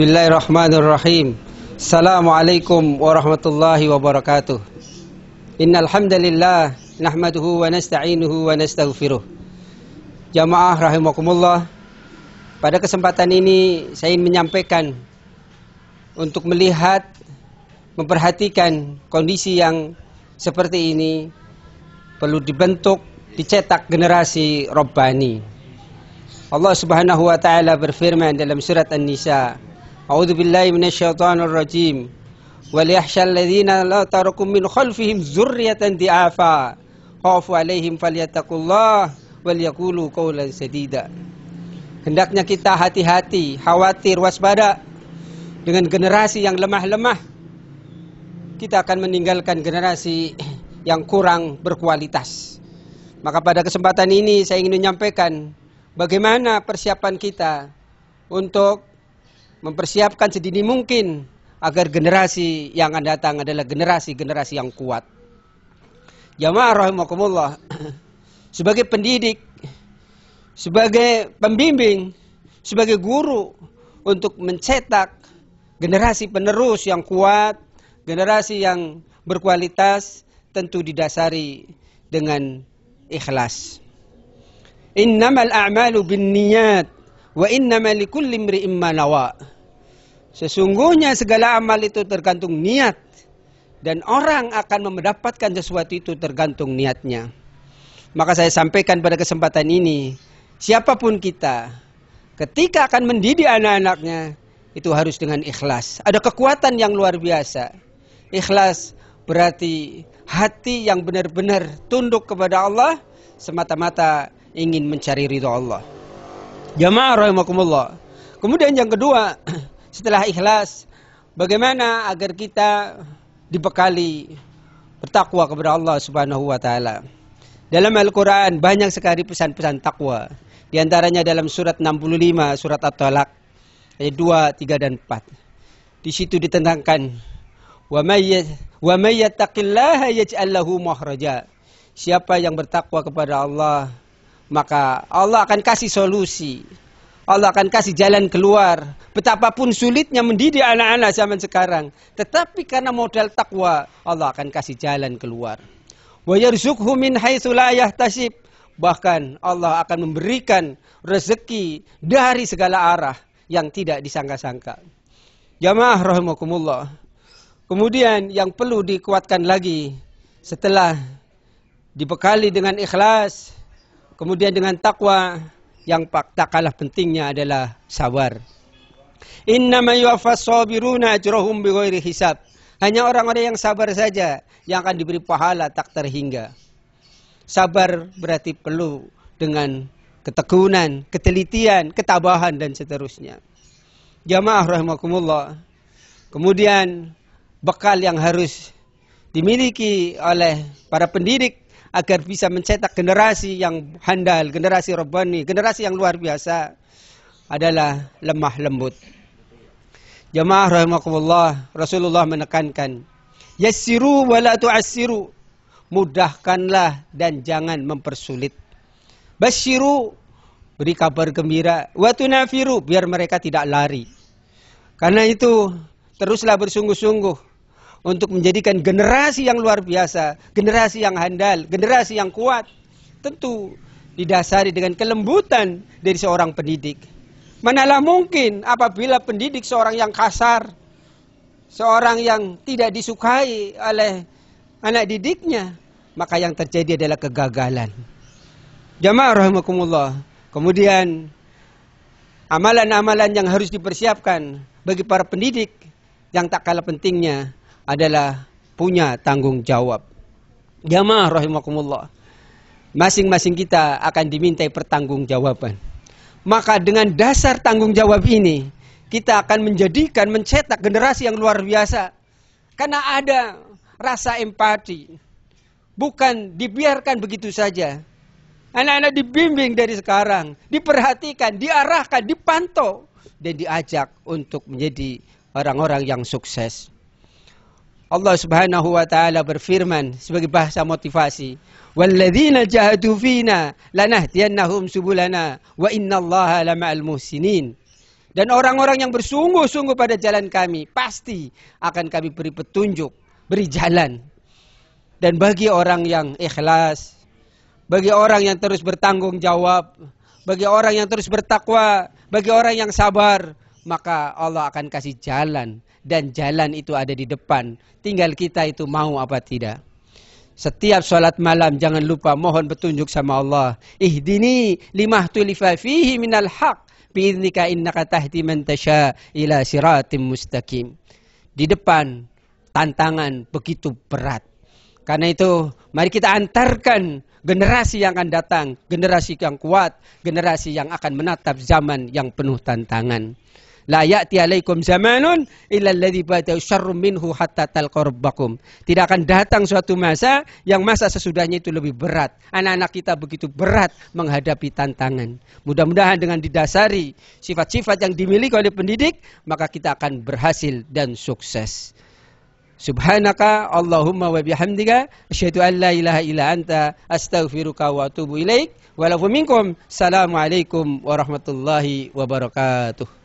Bismillahirrahmanirrahim. Assalamualaikum warahmatullahi wabarakatuh. Innal hamdalillah nahmaduhu wa nasta'inuhu wa nastaghfiruh. Jamaah rahimakumullah. Pada kesempatan ini saya ingin menyampaikan untuk melihat memperhatikan kondisi yang seperti ini perlu dibentuk dicetak generasi robbani. Allah Subhanahu wa taala berfirman dalam surat An-Nisa, A'udzu billahi minasyaitonir rajim. Wal yakhshal ladzina la tarakum min khalfihim dzurriyyatan di'afa. Khafu alaihim falyattaqullah wal yaqulu qawlan sadida. Hendaknya kita hati-hati, khawatir, waspada dengan generasi yang lemah-lemah. Kita akan meninggalkan generasi yang kurang berkualitas. Maka pada kesempatan ini saya ingin menyampaikan bagaimana persiapan kita untuk mempersiapkan sedini mungkin agar generasi yang akan datang adalah generasi-generasi yang kuat. Jamaah rahimakumullah, sebagai pendidik, sebagai pembimbing, sebagai guru untuk mencetak generasi penerus yang kuat, generasi yang berkualitas tentu didasari dengan ikhlas. Innamal a'malu binniyat wa innamal likulli imri'in ma nawa. Sesungguhnya segala amal itu tergantung niat dan orang akan mendapatkan sesuatu itu tergantung niatnya. Maka saya sampaikan pada kesempatan ini, siapa pun kita ketika akan mendidik anak-anaknya itu harus dengan ikhlas. Ada kekuatan yang luar biasa. Ikhlas berarti hati yang benar-benar tunduk kepada Allah semata-mata ingin mencari ridho Allah. Jamaah rahimakumullah. Kemudian yang kedua, setelah ikhlas, bagaimana agar kita dibekali bertakwa kepada Allah Subhanahu wa taala. Dalam Al-Qur'an banyak sekali pesan-pesan takwa. Di antaranya dalam surat 65, surat At-Talaq ayat 2, 3 dan 4. Di situ ditentangkan wa may wa may yaj'al lahu makhraja. Siapa yang bertakwa kepada Allah, maka Allah akan kasih solusi. Allah akan kasih jalan keluar. Betapapun sulitnya mendidik anak-anak zaman sekarang. Tetapi karena modal takwa, Allah akan kasih jalan keluar. Wa yarzuqhu min. Bahkan Allah akan memberikan rezeki dari segala arah yang tidak disangka-sangka. Jamaah rahimakumullah. Kemudian yang perlu dikuatkan lagi setelah dibekali dengan ikhlas, Kemudian dengan takwa yang tak kalah pentingnya adalah sabar. Innama yuwaffas sabiruna ajrahum bighairi hisab. Hanya orang-orang yang sabar saja yang akan diberi pahala tak terhingga. Sabar berarti perlu dengan ketekunan, ketelitian, ketabahan dan seterusnya. Jamaah rahimakumullah. Kemudian bekal yang harus dimiliki oleh para pendidik agar bisa mencetak generasi yang handal, generasi robbani, generasi yang luar biasa adalah lemah lembut. Jamaah rahimakumullah, Rasulullah menekankan, yassiru wa la tu'assiru. Mudahkanlah dan jangan mempersulit. Basyiru, beri kabar gembira. Wa tunafiru, biar mereka tidak lari. Karena itu, teruslah bersungguh-sungguh untuk menjadikan generasi yang luar biasa, generasi yang handal, generasi yang kuat. Tentu didasari dengan kelembutan dari seorang pendidik. Manalah mungkin apabila pendidik seorang yang kasar, seorang yang tidak disukai oleh anak didiknya, maka yang terjadi adalah kegagalan. Jamaah rahimakumullah. Kemudian amalan-amalan yang harus dipersiapkan bagi para pendidik yang tak kalah pentingnya adalah punya tanggung jawab. Jamaah rahimakumullah. Masing-masing kita akan dimintai pertanggungjawaban. Maka dengan dasar tanggung jawab ini, kita akan menjadikan, mencetak generasi yang luar biasa. Karena ada rasa empati. Bukan dibiarkan begitu saja. Anak-anak dibimbing dari sekarang, diperhatikan, diarahkan, dipantau, dan diajak untuk menjadi orang-orang yang sukses. Allah Subhanahu wa taala berfirman sebagai bahasa motivasi, "Walladzina jahadu fina lanahdiyannahum subulana wa innallaha lama'al muhsinin." Dan orang-orang yang bersungguh-sungguh pada jalan kami, pasti akan kami beri petunjuk, beri jalan. Dan bagi orang yang ikhlas, bagi orang yang terus bertanggung jawab, bagi orang yang terus bertakwa, bagi orang yang sabar, maka Allah akan kasih jalan dan jalan itu ada di depan. Tinggal kita itu mau apa tidak. Setiap sholat malam jangan lupa mohon petunjuk sama Allah. Ihdini limah tulifa fihi minal haq. Bi'idnika innaka tahdi man tasha ila siratim mustaqim. Di depan tantangan begitu berat. Karena itu mari kita antarkan generasi yang akan datang, generasi yang kuat, generasi yang akan menatap zaman yang penuh tantangan. La ya'ti alaikum zamanun illa alladhi ba'dahu syarrum minhu hatta talqarbakum. Tidak akan datang suatu masa yang masa sesudahnya itu lebih berat. Anak-anak kita begitu berat menghadapi tantangan. Mudah-mudahan dengan didasari sifat-sifat yang dimiliki oleh pendidik, maka kita akan berhasil dan sukses. Subhanaka Allahumma wa bihamdika asyhadu an la ilaha illa anta astaghfiruka wa atubu ilaik. Wa minkum. Assalamualaikum warahmatullahi wabarakatuh.